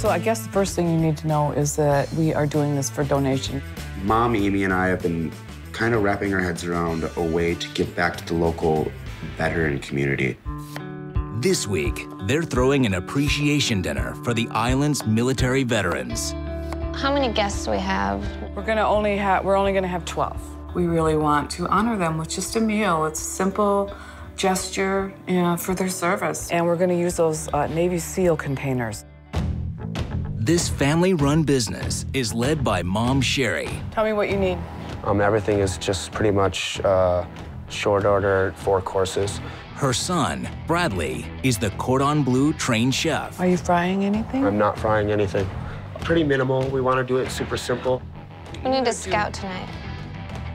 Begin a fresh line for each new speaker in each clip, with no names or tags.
So I guess the first thing you need to know is that we are doing this for donation.
Mom, Amy, and I have been kind of wrapping our heads around a way to give back to the local veteran community.
This week, they're throwing an appreciation dinner for the island's military veterans.
How many guests do we have?
We're gonna only have we're only gonna have 12. We really want to honor them with just a meal. It's a simple gesture you know, for their service. And we're gonna use those uh, Navy SEAL containers.
This family run business is led by Mom Sherry.
Tell me what you need.
Um, everything is just pretty much uh, short order, four courses.
Her son, Bradley, is the cordon bleu trained chef.
Are you frying anything?
I'm not frying anything. Pretty minimal. We want to do it super simple.
We need to scout tonight.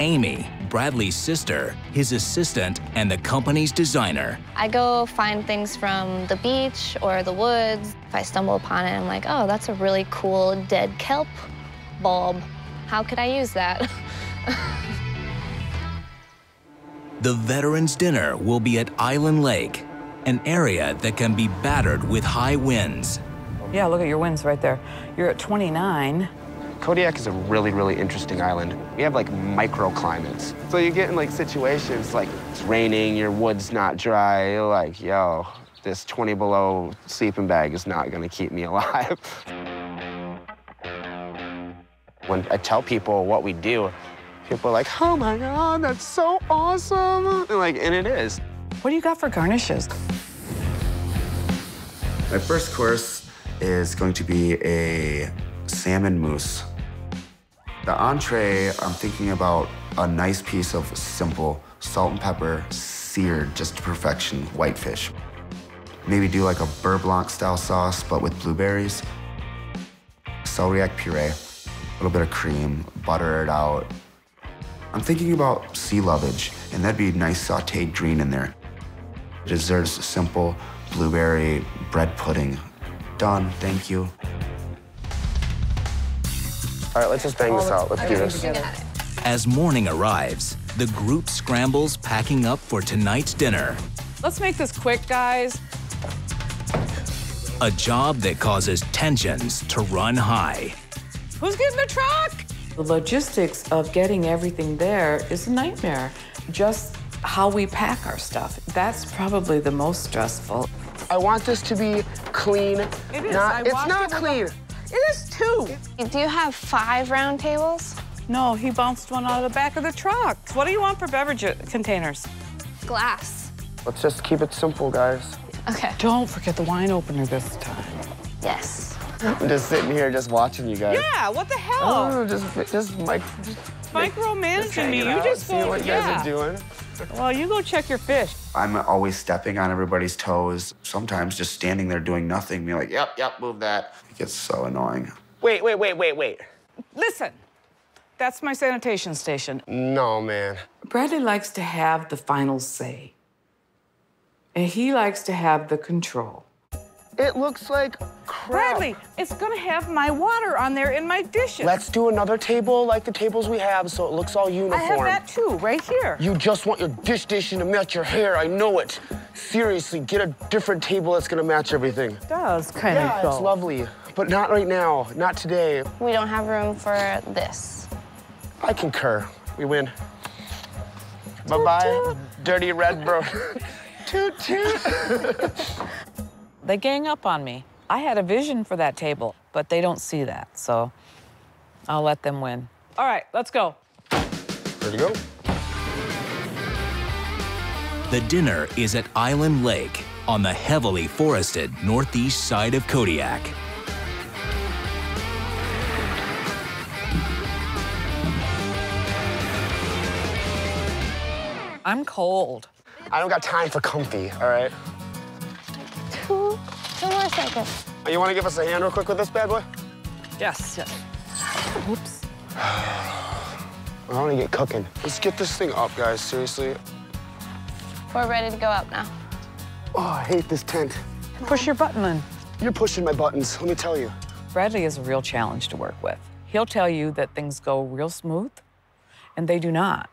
Amy, Bradley's sister, his assistant, and the company's designer.
I go find things from the beach or the woods. If I stumble upon it, I'm like, oh, that's a really cool dead kelp bulb. How could I use that?
The Veterans Dinner will be at Island Lake, an area that can be battered with high winds.
Yeah, look at your winds right there. You're at 29.
Kodiak is a really, really interesting island. We have like microclimates. So you get in like situations like it's raining, your wood's not dry, you're like, yo, this 20 below sleeping bag is not gonna keep me alive. when I tell people what we do, people are like, oh my God, that's so awesome. And like, and it is.
What do you got for garnishes?
My first course is going to be a salmon mousse. The entree, I'm thinking about a nice piece of simple salt and pepper, seared just to perfection whitefish. Maybe do like a beurre blanc style sauce, but with blueberries. Celeriac puree, a little bit of cream, butter it out. I'm thinking about sea lovage, and that'd be a nice sauteed green in there. Dessert's simple blueberry bread pudding. Done, thank you.
All right, let's just bang this out. Let's do this.
As morning arrives, the group scrambles packing up for tonight's dinner.
Let's make this quick, guys.
A job that causes tensions to run high.
Who's getting the truck? The logistics of getting everything there is a nightmare. Just how we pack our stuff. That's probably the most stressful.
I want this to be clean.
It is.
Not,
I
it's not
it with
clean.
It is two.
Do you have five round tables?
No, he bounced one out of the back of the truck. What do you want for beverage containers?
Glass.
Let's just keep it simple, guys.
Okay.
Don't forget the wine opener this time.
Yes.
I'm just sitting here, just watching you guys.
Yeah, what the hell?
Oh, just, just, mic- just
Micromanaging me.
hanging
You just
seeing
go.
what you
yeah.
guys are doing.
Well, you go check your fish.
I'm always stepping on everybody's toes. Sometimes just standing there doing nothing, being like, yep, yep, move that. It gets so annoying.
Wait, wait, wait, wait, wait.
Listen, that's my sanitation station.
No, man.
Bradley likes to have the final say, and he likes to have the control.
It looks like crap.
Bradley, it's gonna have my water on there in my dishes.
Let's do another table like the tables we have so it looks all uniform.
I
uniform.
have that too, right here.
You just want your dish station to match your hair. I know it. Seriously, get a different table that's gonna match everything.
does kind
Yeah,
of go.
it's lovely. But not right now. Not today.
We don't have room for this.
I concur. We win. Bye bye, dirty red bro. toot toot.
They gang up on me. I had a vision for that table, but they don't see that, so I'll let them win. All right, let's go.
Ready to go?
The dinner is at Island Lake on the heavily forested northeast side of Kodiak.
I'm cold.
I don't got time for comfy, all right?
Two, two more seconds.
Oh, You want to give us a hand real quick with this bad boy?
Yes, yes. Whoops.
I want to get cooking. Let's get this thing up, guys. Seriously.
We're ready to go up now.
Oh, I hate this tent.
Push your button in.
You're pushing my buttons, let me tell you.
Bradley is a real challenge to work with. He'll tell you that things go real smooth, and they do not.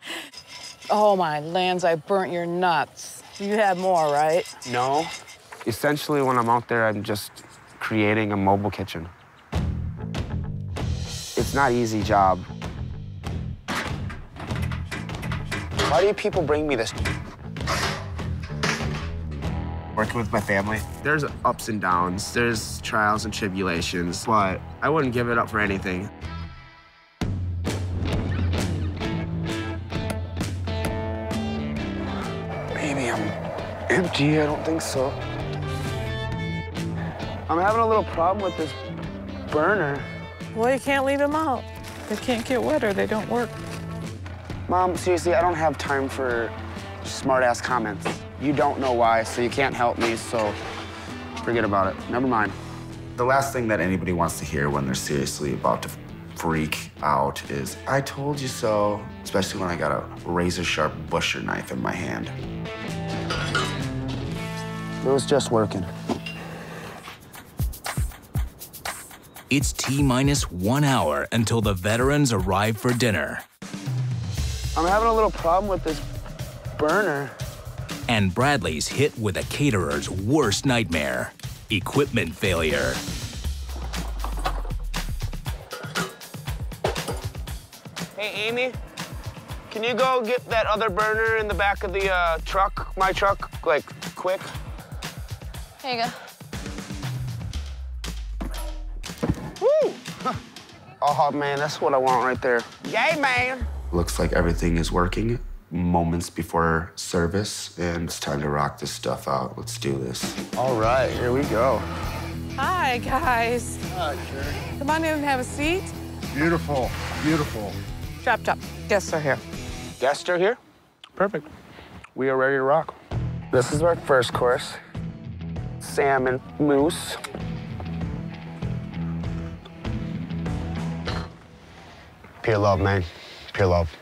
oh, my lands, I burnt your nuts. You had more, right?
No. Essentially, when I'm out there, I'm just creating a mobile kitchen. It's not easy job. Why do you people bring me this? Working with my family. There's ups and downs, there's trials and tribulations, but I wouldn't give it up for anything. Maybe I'm empty, I don't think so. I'm having a little problem with this burner.
Well, you can't leave them out. They can't get wet or they don't work.
Mom, seriously, I don't have time for smart-ass comments. You don't know why, so you can't help me, so forget about it. Never mind.
The last thing that anybody wants to hear when they're seriously about to freak out is, I told you so, especially when I got a razor sharp butcher knife in my hand.
It was just working.
It's T minus one hour until the veterans arrive for dinner.
I'm having a little problem with this burner.
And Bradley's hit with a caterer's worst nightmare equipment failure.
Hey, Amy, can you go get that other burner in the back of the uh, truck, my truck, like, quick?
Here you go.
Oh, man, that's what I want right there. Yay, man!
Looks like everything is working moments before service, and it's time to rock this stuff out. Let's do this.
All right, here we go.
Hi, guys.
Hi, Jerry.
Come on in and have a seat.
Beautiful, beautiful.
Chop, chop. Guests are here.
Guests are here? Perfect. We are ready to rock. This is our first course. Salmon mousse. Pure love, man. Pure love.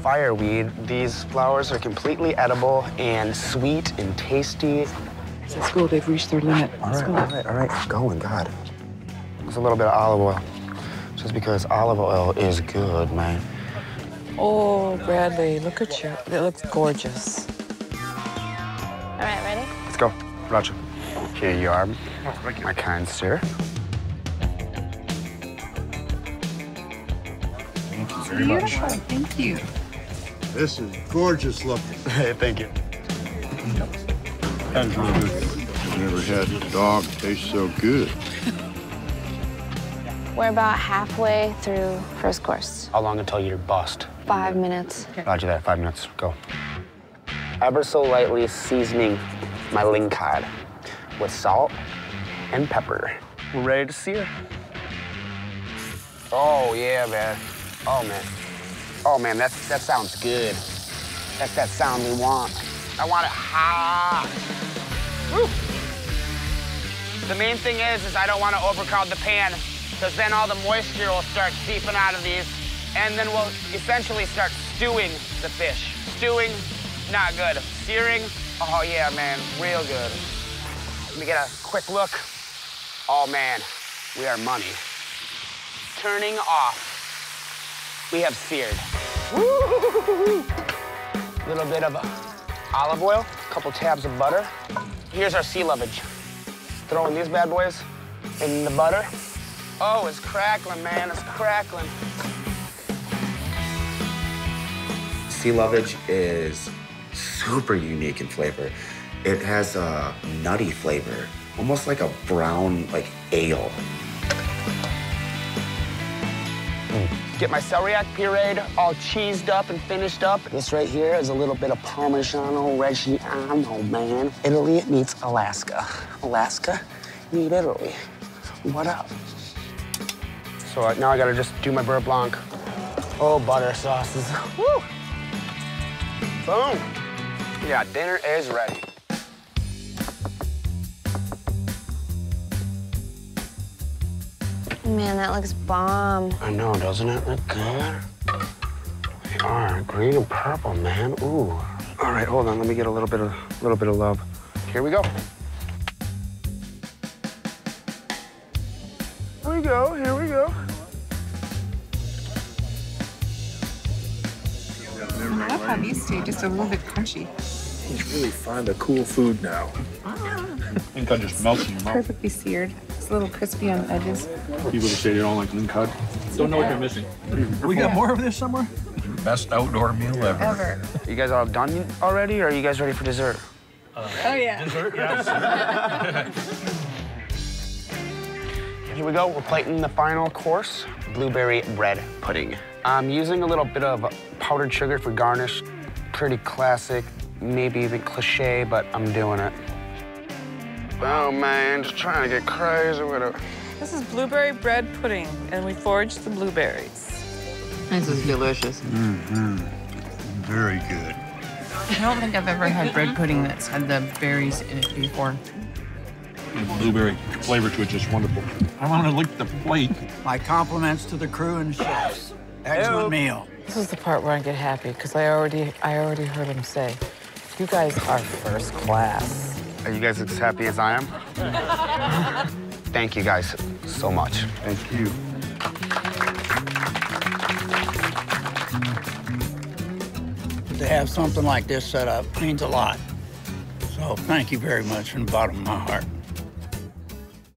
Fireweed, these flowers are completely edible and sweet and tasty.
Let's go. They've reached their limit.
All right, all right, all right. Going, God. There's a little bit of olive oil. Just because olive oil is good, man.
Oh, Bradley, look at you. It looks gorgeous.
All right, ready?
Let's go. Roger. Here you are, my kind sir.
Very much.
Thank you.
This is gorgeous looking.
Hey, thank you.
That's really good. Never had a dog taste so good.
We're about halfway through first course.
How long until you're bust?
Five minutes.
Roger that. Five minutes. Go. Ever so lightly seasoning my lingcod with salt and pepper. We're ready to sear. Oh yeah, man. Oh man. Oh man, that that sounds good. That's that sound we want. I want it hot. Woo. The main thing is, is I don't want to overcrowd the pan, because then all the moisture will start seeping out of these, and then we'll essentially start stewing the fish. Stewing, not good. Searing, oh yeah, man, real good. Let me get a quick look. Oh man, we are money. Turning off. We have seared. Woo! Little bit of uh, olive oil, a couple tabs of butter. Here's our sea lovage. Throwing these bad boys in the butter. Oh, it's crackling, man, it's crackling.
Sea lovage is super unique in flavor. It has a nutty flavor, almost like a brown, like ale.
Get my celeriac pureed, all cheesed up and finished up. This right here is a little bit of Parmigiano Reggiano, man. Italy meets Alaska. Alaska meet Italy. What up? So uh, now I gotta just do my beurre blanc. Oh, butter sauces. Woo! Boom. Yeah, dinner is ready.
Man, that looks bomb.
I know, doesn't it look good? They are green and purple, man. Ooh. All right, hold on. Let me get a little bit of a little bit of love. Here we go. Here we go. Here we go.
I love how these stay just a little bit crunchy. He's really fond of cool food now.
Lingcod just melts in your mouth.
Perfectly seared. It's a little crispy on the edges.
People that say they don't like lingcod don't know what they're missing.
We got more of this somewhere? Best outdoor meal ever.
Ever.
You guys all done already, or are you guys ready for dessert?
Uh, oh, yeah. Dessert, yes.
Here we go. We're plating the final course, blueberry bread pudding. I'm using a little bit of powdered sugar for garnish. Pretty classic, maybe even cliche, but I'm doing it. Oh man, just trying to get crazy with it.
This is blueberry bread pudding, and we foraged the blueberries.
This is delicious.
Mm-hmm. Very good.
I don't think I've ever had bread pudding that's had the berries in it before.
The blueberry flavor to it just wonderful. I want to lick the plate.
My compliments to the crew and chefs. Excellent meal.
This is the part where I get happy because I already, I already heard him say, "You guys are first class."
Are you guys as happy as I am? Thank you guys so much.
Thank you.
To have something like this set up means a lot. So thank you very much from the bottom of my heart.